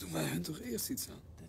Doe wij hun toch eerst iets aan?